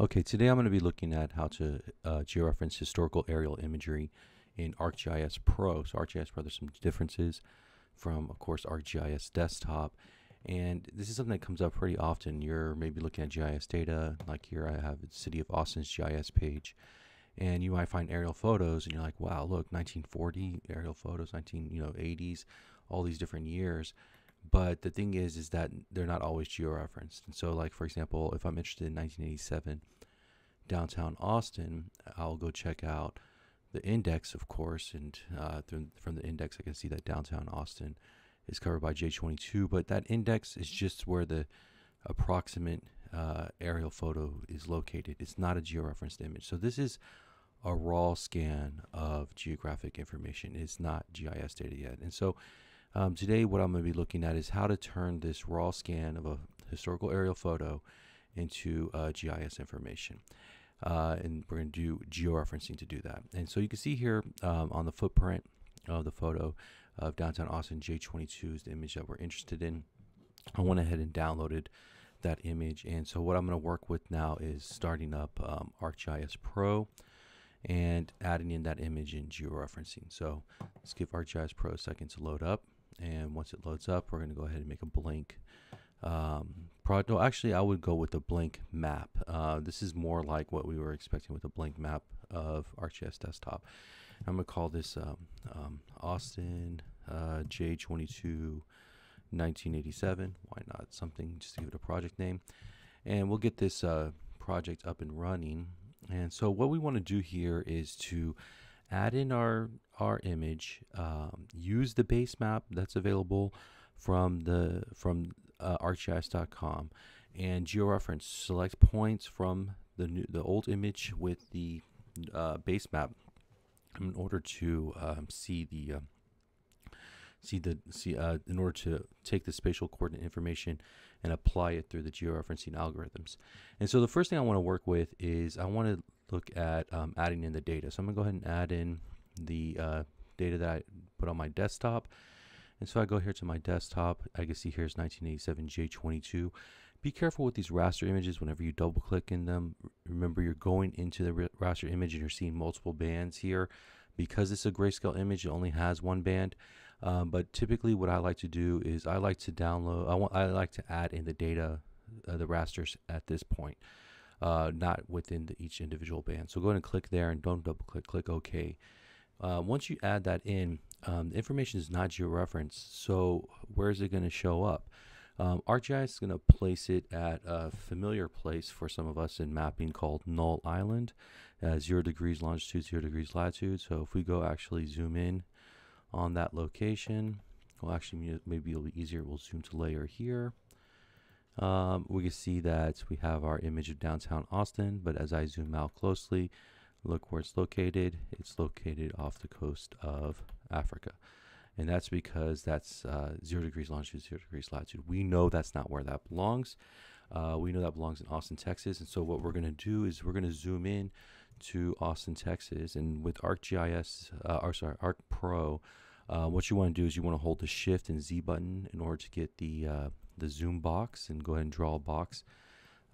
Okay, today I'm going to be looking at how to uh, georeference historical aerial imagery in ArcGIS Pro. So ArcGIS Pro, there's some differences from, of course, ArcGIS Desktop. And this is something that comes up pretty often. You're maybe looking at GIS data, like here I have the City of Austin's GIS page, and you might find aerial photos, and you're like, wow, look, 1940 aerial photos, 19, you know, 80s, all these different years. But the thing is, is that they're not always georeferenced. And so, like for example, if I'm interested in 1987 downtown Austin, I'll go check out the index, of course, and uh, from the index, I can see that downtown Austin is covered by J22. But that index is just where the approximate uh, aerial photo is located. It's not a georeferenced image. So this is a raw scan of geographic information. It's not GIS data yet. And so um, today, what I'm going to be looking at is how to turn this raw scan of a historical aerial photo into uh, GIS information. Uh, and we're going to do georeferencing to do that. And so you can see here um, on the footprint of the photo of downtown Austin, J22 is the image that we're interested in. I went ahead and downloaded that image. And so what I'm going to work with now is starting up um, ArcGIS Pro and adding in that image in georeferencing. So let's give ArcGIS Pro a second to load up and once it loads up we're going to go ahead and make a blank um, product. No, actually, I would go with the blank map. Uh, this is more like what we were expecting with a blank map of ArcGIS Desktop. I'm going to call this um, um, Austin uh, J22 1987. Why not something just to give it a project name? And we'll get this uh, project up and running. And so what we want to do here is to add in our our image, um, use the base map that's available from the from uh, ArcGIS.com, and georeference. Select points from the new, the old image with the uh, base map in order to um, see the uh, see the see uh, in order to take the spatial coordinate information and apply it through the georeferencing algorithms. And so the first thing I want to work with is I want to look at um, adding in the data. So I'm going to go ahead and add in the uh, data that I put on my desktop. And so I go here to my desktop. I can see here's 1987 J22. Be careful with these raster images whenever you double click in them. Remember you're going into the raster image and you're seeing multiple bands here. Because it's a grayscale image, it only has one band. Um, but typically what I like to do is I like to download, I, want, I like to add in the data, uh, the rasters at this point. Uh, not within the, each individual band. So go ahead and click there and don't double click, click OK. Uh, once you add that in, um, the information is not georeferenced. So where is it going to show up? Um, ArcGIS is going to place it at a familiar place for some of us in mapping called Null Island, uh, zero degrees longitude, zero degrees latitude. So if we go actually zoom in on that location, well, actually maybe it'll be easier. We'll zoom to layer here. Um, we can see that we have our image of downtown Austin, but as I zoom out closely, Look where it's located. It's located off the coast of Africa. And that's because that's uh, 0 degrees longitude, 0 degrees latitude. We know that's not where that belongs. Uh, we know that belongs in Austin, Texas. And so what we're going to do is we're going to zoom in to Austin, Texas. And with ArcGIS, uh, or sorry, Arc Pro, uh, what you want to do is you want to hold the Shift and Z button in order to get the uh, the zoom box and go ahead and draw a box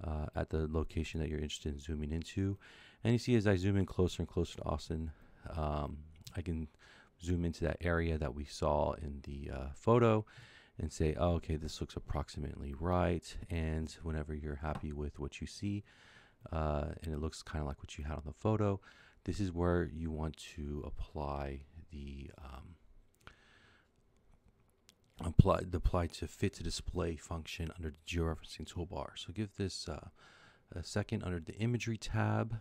uh, at the location that you're interested in zooming into. And you see as I zoom in closer and closer to Austin, um, I can zoom into that area that we saw in the uh, photo and say, oh, okay, this looks approximately right. And whenever you're happy with what you see, uh, and it looks kind of like what you had on the photo, this is where you want to apply the um, apply the apply to fit to display function under the georeferencing toolbar. So give this uh, a second under the imagery tab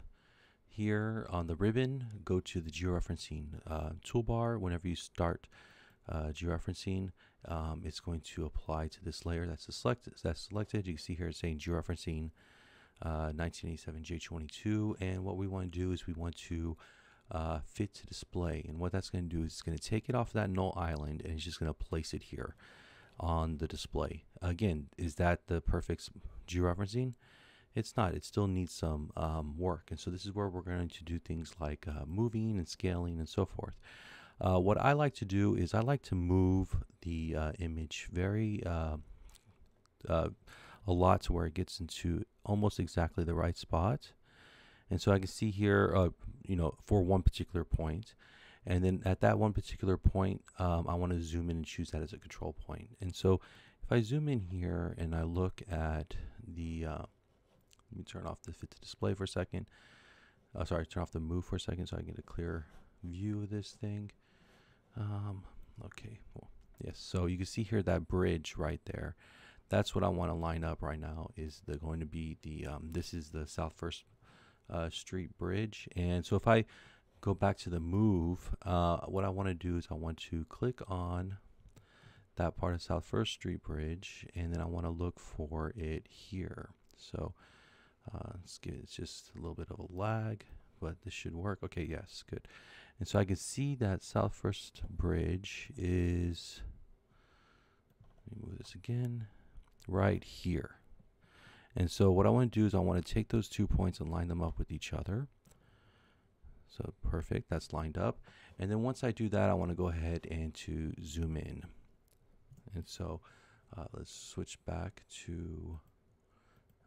here on the ribbon. Go to the georeferencing uh, toolbar. Whenever you start uh, georeferencing, um, it's going to apply to this layer that's selected. That's selected. You can see here it's saying georeferencing 1987 uh, J22, and what we want to do is we want to uh, fit to display. And what that's going to do is it's going to take it off that null island and it's just going to place it here on the display. Again, is that the perfect georeferencing? It's not. It still needs some um, work. And so this is where we're going to do things like uh, moving and scaling and so forth. Uh, what I like to do is I like to move the uh, image very, uh, uh, a lot to where it gets into almost exactly the right spot. And so I can see here, uh, you know, for one particular point, and then at that one particular point, um, I want to zoom in and choose that as a control point. And so if I zoom in here and I look at the, uh, let me turn off the fit to display for a second. Uh, sorry, turn off the move for a second so I can get a clear view of this thing. Um, okay, well, yes. So you can see here that bridge right there. That's what I want to line up right now. Is the going to be the um, this is the South First uh, Street Bridge, and so if I go back to the move, uh, what I want to do is I want to click on that part of South First Street Bridge, and then I want to look for it here. So uh, let's give it just a little bit of a lag, but this should work. Okay, yes, good. And so I can see that South First Bridge is, let me move this again, right here. And so what I want to do is I want to take those two points and line them up with each other. So perfect, that's lined up. And then once I do that, I want to go ahead and to zoom in. And so uh, let's switch back to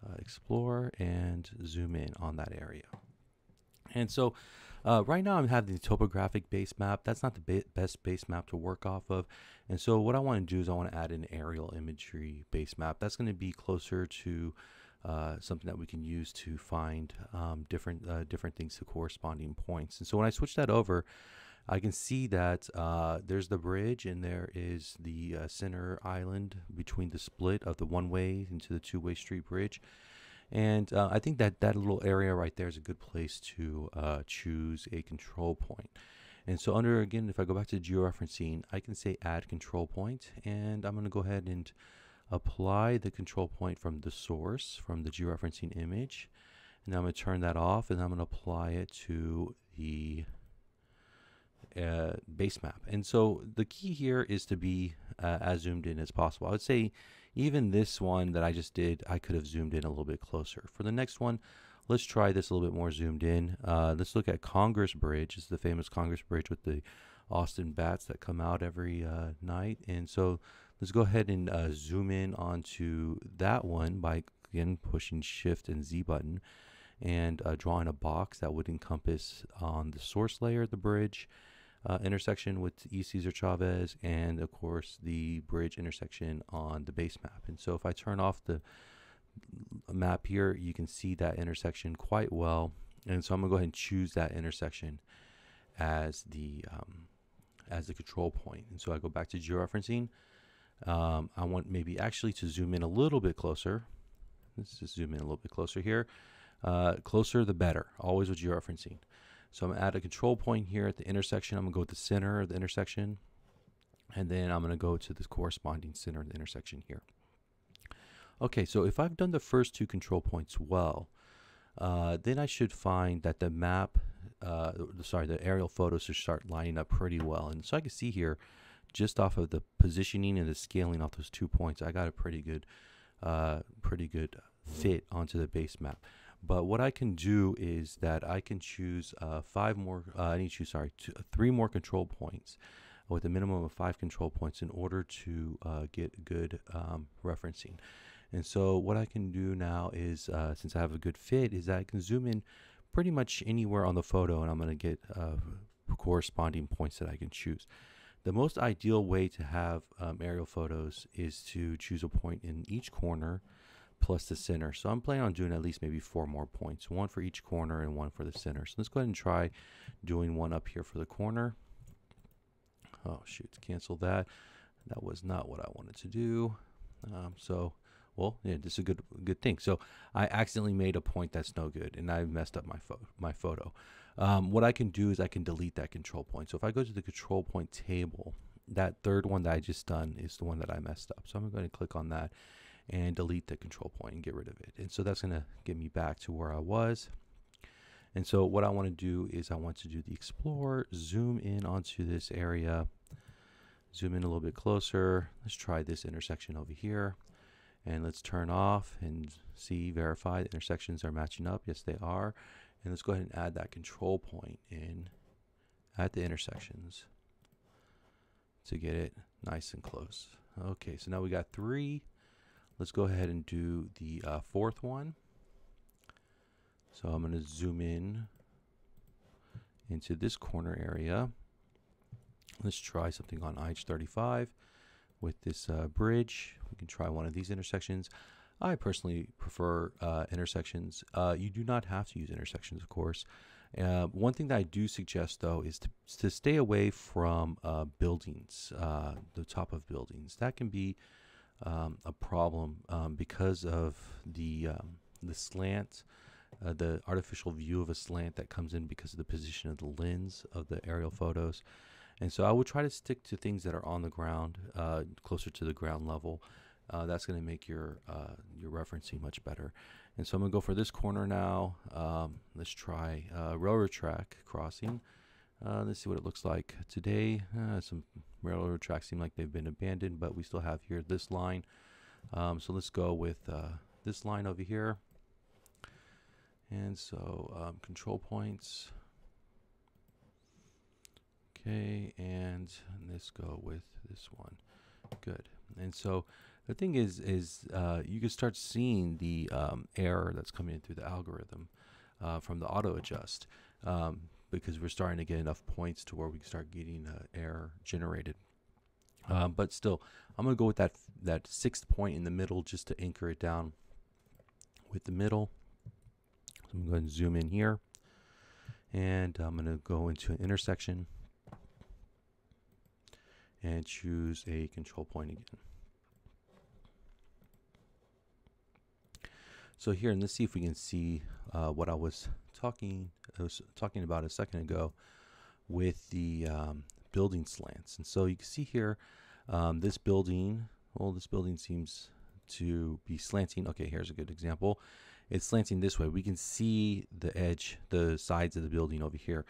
uh, explore and zoom in on that area. And so uh, right now I'm having the topographic base map. That's not the ba best base map to work off of. And so what I want to do is I want to add an aerial imagery base map. That's going to be closer to uh, something that we can use to find um, different uh, different things to corresponding points. And so when I switch that over, I can see that uh, there's the bridge and there is the uh, center island between the split of the one-way into the two-way street bridge. And uh, I think that that little area right there is a good place to uh, choose a control point. And so under, again, if I go back to georeferencing, I can say add control. And I'm going to go ahead and apply the control point from the source, from the georeferencing image. And I'm going to turn that off and I'm going to apply it to the uh, base map. And so the key here is to be uh, as zoomed in as possible. I would say even this one that I just did, I could have zoomed in a little bit closer. For the next one, let's try this a little bit more zoomed in. Uh, let's look at Congress Bridge. Is the famous Congress Bridge with the Austin bats that come out every uh, night. And so let's go ahead and uh, zoom in onto that one by again pushing Shift and Z button and uh, drawing a box that would encompass on the source layer of the bridge uh, intersection with East Cesar Chavez and of course the bridge intersection on the base map. And so if I turn off the map here, you can see that intersection quite well. And so I'm gonna go ahead and choose that intersection as the um, as the control point. And so I go back to georeferencing. Um, I want maybe actually to zoom in a little bit closer. Let's just zoom in a little bit closer here. Uh, closer the better, always with georeferencing. So I'm at a control point here at the intersection. I'm to go to the center of the intersection. And then I'm going to go to the corresponding center of the intersection here. Okay, so if I've done the first two control points well, uh, then I should find that the map, uh, sorry, the aerial photos should start lining up pretty well. And so I can see here, just off of the positioning and the scaling off those two points, I got a pretty good, uh, pretty good fit onto the base map. But what I can do is that I can choose uh, five more, uh, I need to choose, sorry, two, three more control points with a minimum of five control points in order to uh, get good um, referencing. And so what I can do now is, uh, since I have a good fit, is that I can zoom in pretty much anywhere on the photo and I'm going to get uh, corresponding points that I can choose. The most ideal way to have um, aerial photos is to choose a point in each corner plus the center. So I'm planning on doing at least maybe four more points, one for each corner and one for the center. So let's go ahead and try doing one up here for the corner. Oh shoot, cancel that. That was not what I wanted to do. Um, so, well, yeah, this is a good good thing. So I accidentally made a point that's no good, and I messed up my photo. My photo. Um, what I can do is I can delete that control point. So if I go to the control point table, that third one that I just done is the one that I messed up. So I'm going to click on that and delete the control point and get rid of it. And so that's going to get me back to where I was. And so what I want to do is I want to do the explore, zoom in onto this area, zoom in a little bit closer. Let's try this intersection over here. And let's turn off and see, verify the intersections are matching up. Yes, they are. And let's go ahead and add that control point in at the intersections to get it nice and close. Okay, so now we got three Let's go ahead and do the uh, fourth one. So I'm going to zoom in into this corner area. Let's try something on IH35 with this uh, bridge. We can try one of these intersections. I personally prefer uh, intersections. Uh, you do not have to use intersections, of course. Uh, one thing that I do suggest, though, is to, to stay away from uh, buildings, uh, the top of buildings. That can be um, a problem um, because of the um, the slant, uh, the artificial view of a slant that comes in because of the position of the lens of the aerial photos. And so I would try to stick to things that are on the ground, uh, closer to the ground level. Uh, that's going to make your uh, your referencing much better. And so I'm going to go for this corner now. Um, let's try uh, railroad track crossing. Uh, let's see what it looks like today. Uh, some railroad tracks seem like they've been abandoned, but we still have here this line. Um, so let's go with uh, this line over here. And so um, control points. Okay, and let's go with this one. Good. And so the thing is, is uh, you can start seeing the um, error that's coming in through the algorithm uh, from the auto adjust um, because we're starting to get enough points to where we can start getting uh, error generated. Um, but still, I'm going to go with that that sixth point in the middle just to anchor it down with the middle. So I'm going to zoom in here, and I'm going to go into an intersection and choose a control point again. So here, and let's see if we can see uh, what I was talking I was talking about a second ago with the um, building slants. And so you can see here, um, this building, well, this building seems to be slanting. Okay, here's a good example. It's slanting this way. We can see the edge, the sides of the building over here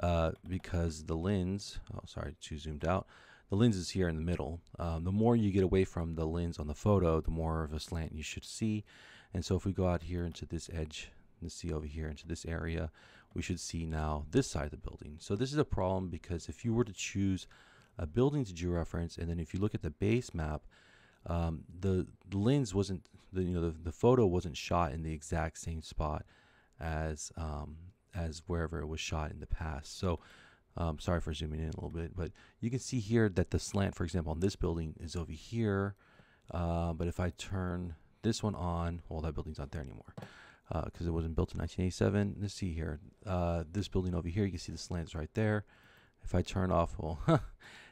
uh, because the lens, oh, sorry, too zoomed out. The lens is here in the middle. Um, the more you get away from the lens on the photo, the more of a slant you should see. And so if we go out here into this edge, let's see over here into this area, we should see now this side of the building. So this is a problem because if you were to choose a building to georeference, and then if you look at the base map, um, the, the, lens wasn't, the, you know, the, the photo wasn't shot in the exact same spot as um, as wherever it was shot in the past. So um, sorry for zooming in a little bit, but you can see here that the slant, for example, on this building is over here. Uh, but if I turn this one on, well, that building's not there anymore because uh, it wasn't built in 1987. Let's see here. Uh, this building over here, you can see the slants right there. If I turn off, well,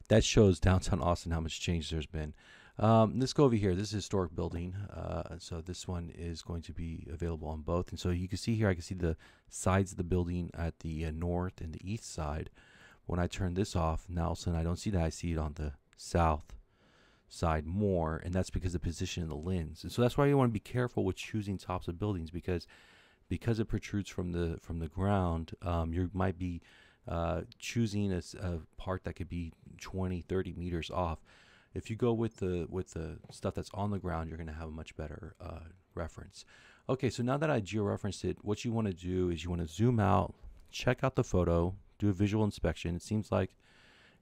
that shows downtown Austin how much change there's been. Um, let's go over here. This is a historic building. Uh, so this one is going to be available on both. And so you can see here, I can see the sides of the building at the uh, north and the east side. When I turn this off, now I don't see that. I see it on the south side more, and that's because of the position of the lens. And so that's why you want to be careful with choosing tops of buildings because because it protrudes from the from the ground, um, you might be uh, choosing a, a, part that could be 20, 30 meters off. If you go with the with the stuff that's on the ground, you're going to have a much better uh, reference. Okay, so now that I georeferenced it, what you want to do is you want to zoom out, check out the photo, do a visual inspection. It seems like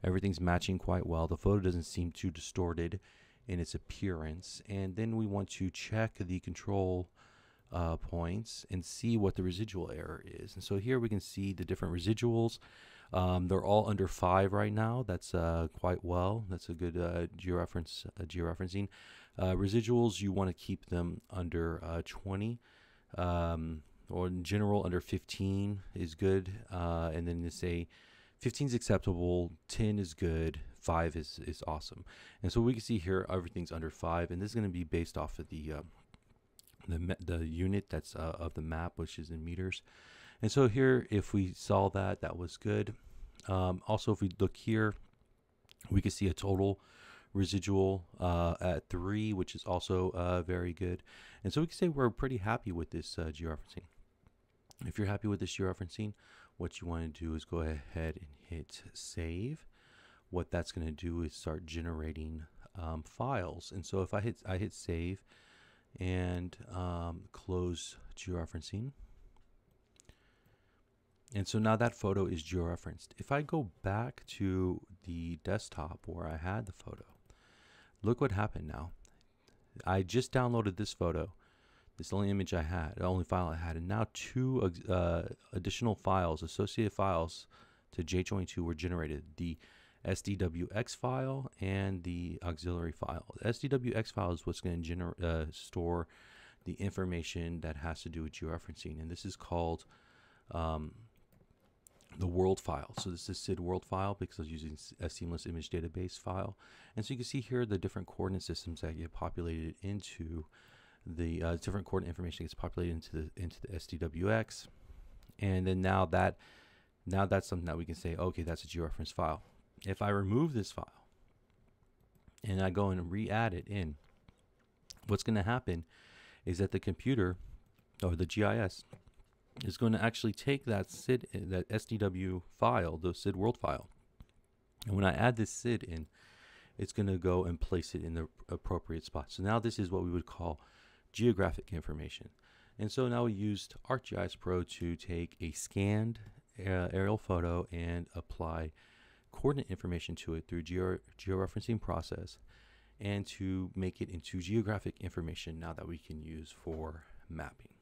Everything's matching quite well. The photo doesn't seem too distorted in its appearance. And then we want to check the control uh, points and see what the residual error is. And so here we can see the different residuals. Um, they're all under five right now. That's uh, quite well. That's a good uh, georeference uh, georeferencing. Uh, residuals you want to keep them under uh, 20, um, or in general under 15 is good. and then to say 15 is acceptable, 10 is good, 5 is, is awesome. And so we can see here everything's under 5, and this is going to be based off of the, uh, the, the unit that's uh, of the map, which is in meters. And so here, if we saw that, that was good. Um, also, if we look here, we can see a total residual uh, at 3, which is also uh, very good. And so we can say we're pretty happy with this uh, georeferencing. If you're happy with this georeferencing, what you want to do is go ahead and hit save. What that's going to do is start generating um, files. And so if I hit I hit save and um, close georeferencing. And so now that photo is georeferenced. If I go back to the desktop where I had the photo, look what happened now. I just downloaded this photo. Is the only image I had, the only file I had, and now two uh, additional files, associated files to J22 were generated. The SDWX file and the auxiliary file. The SDWX file is what's going to uh, store the information that has to do with georeferencing, and this is called um, the world file. So this is SID world file because I was using a seamless image database file. And so you can see here the different coordinate systems that get populated into the uh, different coordinate information gets populated into the into the SDWX. And then now that now that's something that we can say, okay, that's a georeference file. If I remove this file and I go and re-add it in, what's going to happen is that the computer or the GIS is going to actually take that SID, that SDW file, the SID world file, and when I add this SID in, it's going to go and place it in the appropriate spot. So now this is what we would call geographic information. And so now we used ArcGIS Pro to take a scanned uh, aerial photo and apply coordinate information to it through geo georeferencing process and to make it into geographic information now that we can use for mapping.